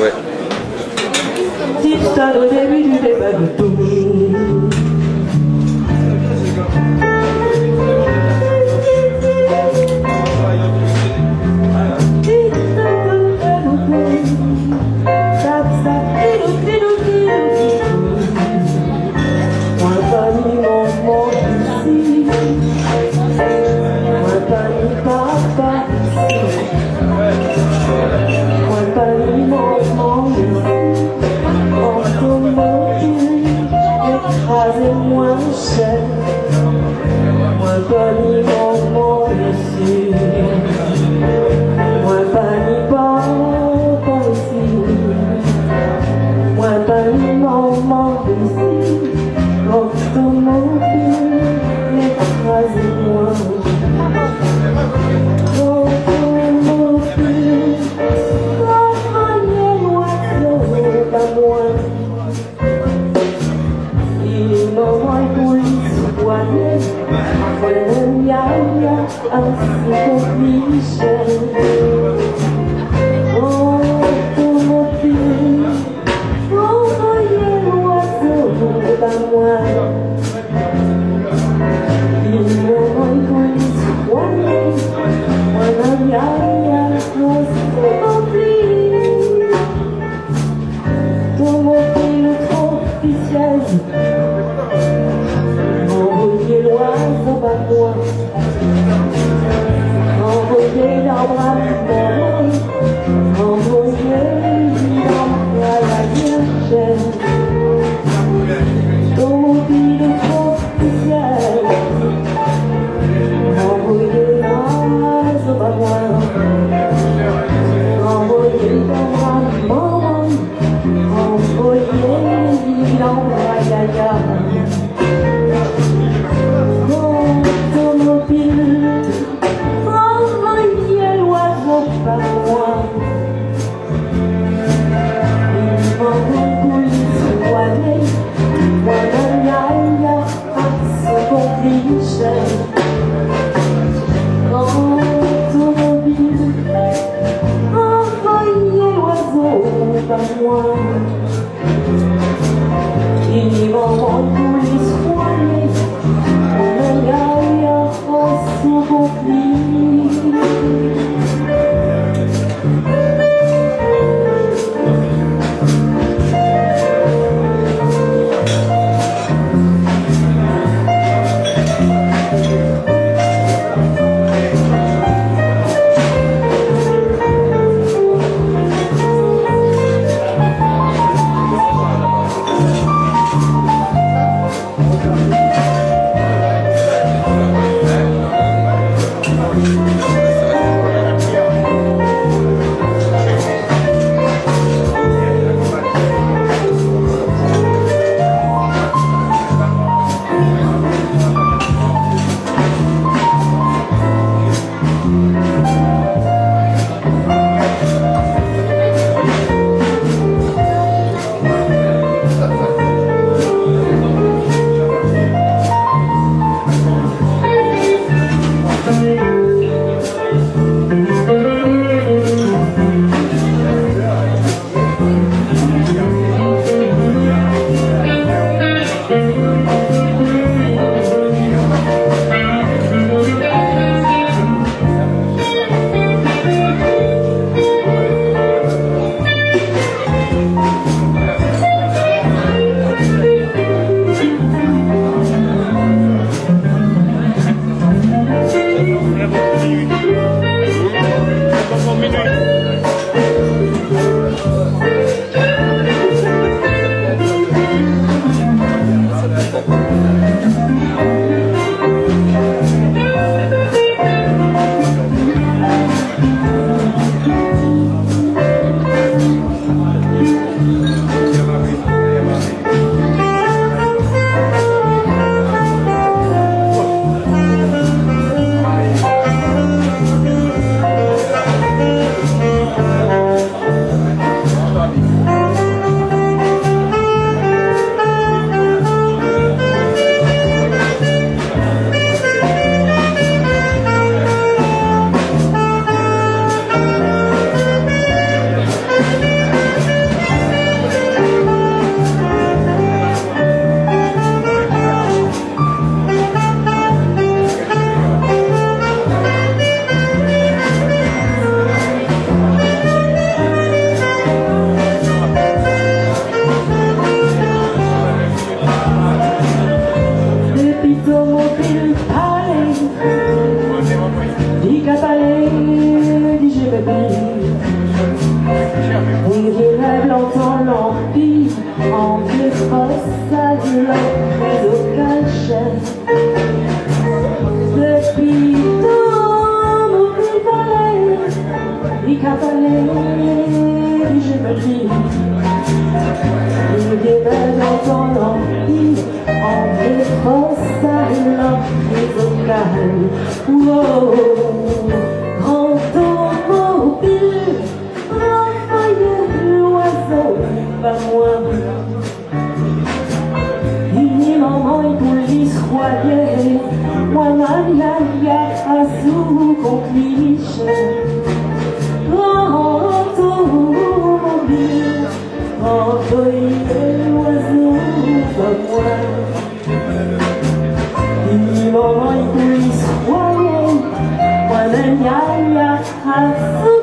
Wait. وعلم ولن يعيا أصلك في شيء Someone say Jula, do cas. Le spirtam o crepalai. I je betti. Nu deven lanono, i 一生难逃避，我对你温柔不忘。你我一对双燕，快乐年年长。